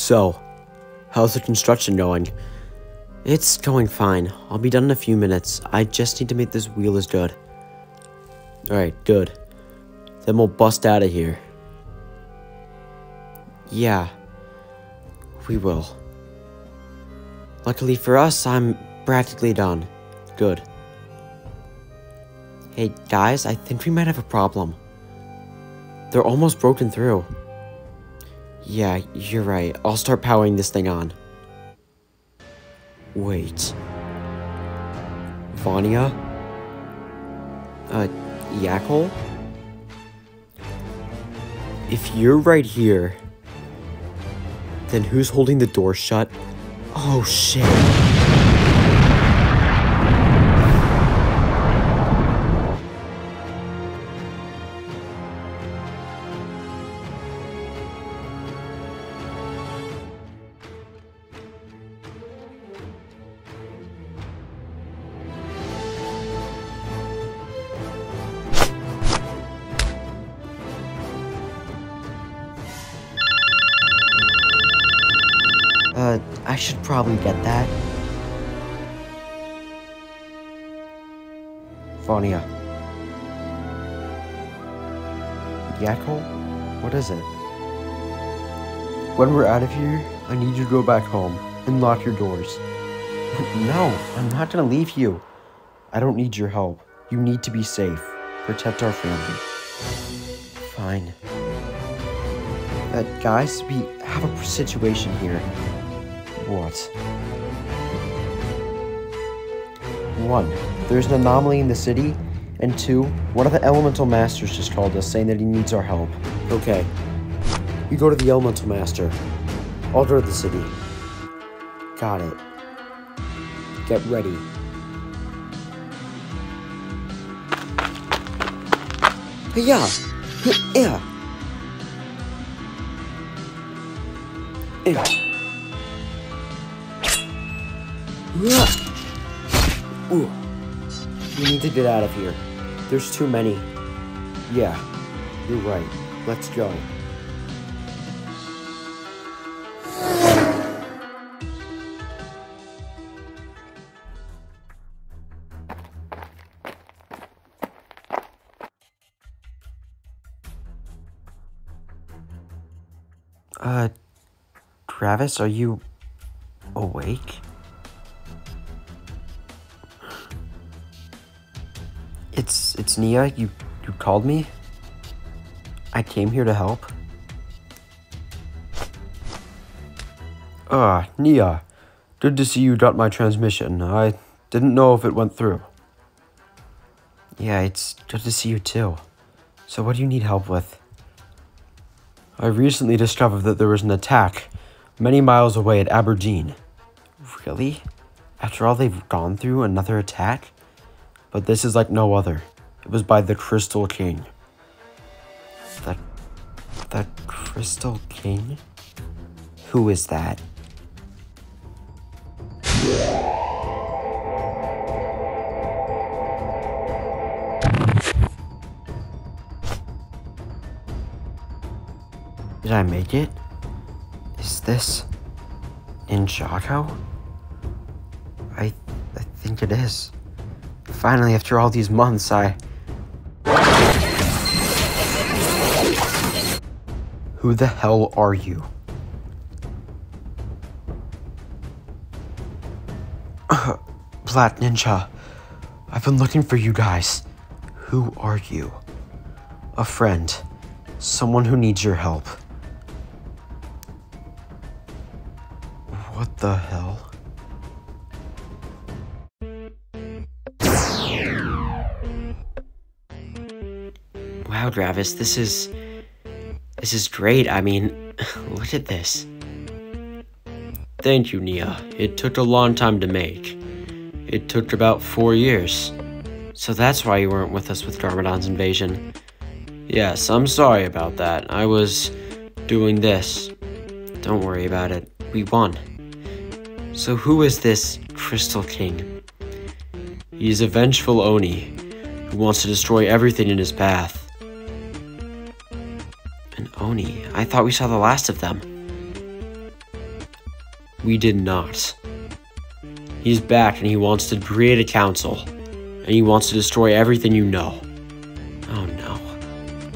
So, how's the construction going? It's going fine. I'll be done in a few minutes. I just need to make this wheel as good. Alright, good. Then we'll bust out of here. Yeah, we will. Luckily for us, I'm practically done. Good. Hey, guys, I think we might have a problem. They're almost broken through. Yeah, you're right. I'll start powering this thing on. Wait. Vanya? Uh, Yakol? If you're right here, then who's holding the door shut? Oh shit. Should probably get that. Vanya. Yakol? What is it? When we're out of here, I need you to go back home and lock your doors. No, I'm not gonna leave you. I don't need your help. You need to be safe. Protect our family. Fine. Uh, guys, we have a situation here. What? One, there's an anomaly in the city, and two, one of the elemental masters just called us saying that he needs our help. Okay. You go to the elemental master. I'll the city. Got it. Get ready. Yeah. Yeah. Yeah. Ooh. We need to get out of here. There's too many. Yeah, you're right. Let's go. Uh, Travis, are you awake? It's Nya. You you called me? I came here to help. Ah, Nya. Good to see you got my transmission. I didn't know if it went through. Yeah, it's good to see you too. So what do you need help with? I recently discovered that there was an attack many miles away at Aberdeen. Really? After all they've gone through, another attack? But this is like no other. It was by the Crystal King. The... the Crystal King? Who is that? Did I make it? Is this Ninjago? I I think it is. Finally, after all these months, I. Who the hell are you? Black Ninja. I've been looking for you guys. Who are you? A friend. Someone who needs your help. What the hell? Wow, Travis, this is. This is great. I mean, look at this. Thank you, Nya. It took a long time to make. It took about four years. So that's why you weren't with us with Garmadon's invasion. Yes, I'm sorry about that. I was doing this. Don't worry about it. We won. So who is this Crystal King? He's a vengeful Oni who wants to destroy everything in his path. I thought we saw the last of them. We did not. He's back and he wants to create a council. And he wants to destroy everything you know. Oh no.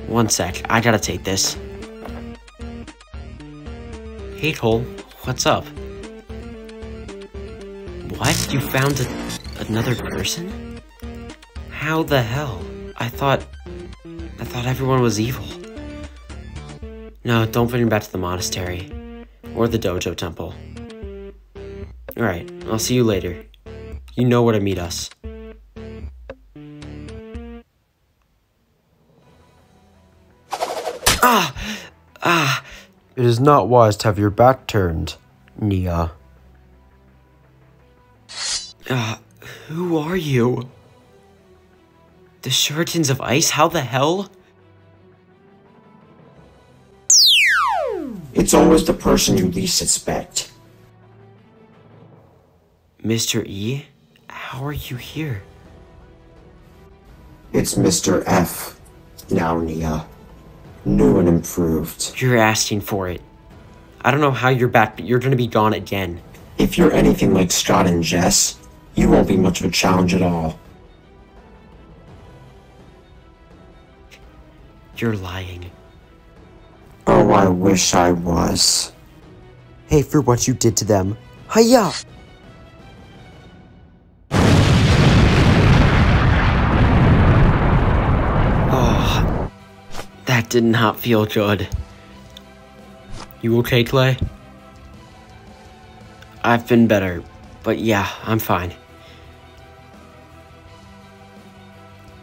One sec, I gotta take this. Hey Cole, what's up? What? You found another person? How the hell? I thought... I thought everyone was evil. No, don't bring him back to the monastery. Or the dojo temple. Alright, I'll see you later. You know where to meet us. Ah! Ah! It is not wise to have your back turned, Nya. Ah, uh, who are you? The Shurikens of Ice? How the hell? It's always the person you least suspect. Mr. E? How are you here? It's Mr. F. Now, Nya. New and improved. You're asking for it. I don't know how you're back, but you're gonna be gone again. If you're anything like Scott and Jess, you won't be much of a challenge at all. You're lying. Oh, I wish I was. Hey, for what you did to them. Hiya! Oh, That did not feel good. You okay, Clay? I've been better, but yeah, I'm fine.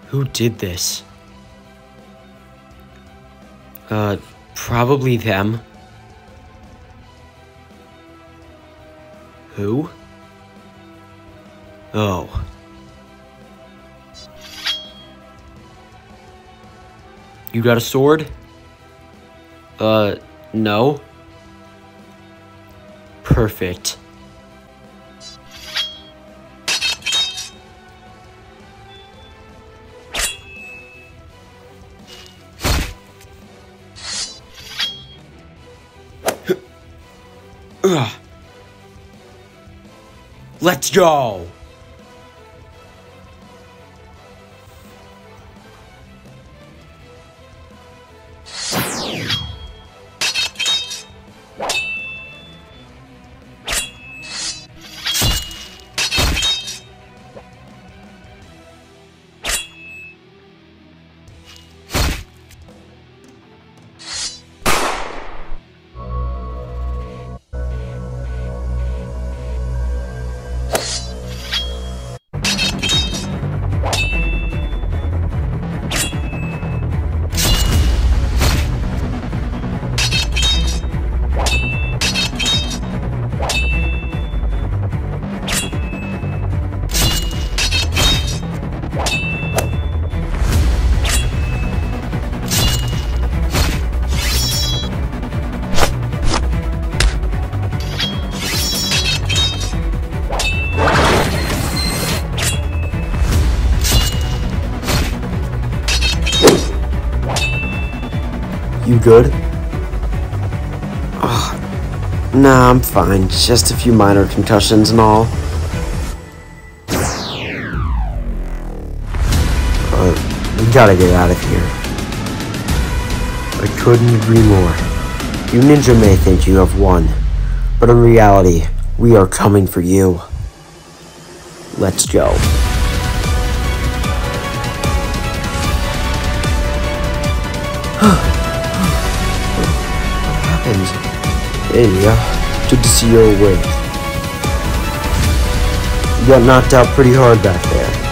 Who did this? Uh, probably them. Who? Oh. You got a sword? Uh, no. Perfect. Let's go! You good? Oh, nah, I'm fine. Just a few minor concussions and all. But we gotta get out of here. I couldn't agree more. You ninja may think you have won, but in reality, we are coming for you. Let's go. Good to see you awake. You got knocked out pretty hard back there.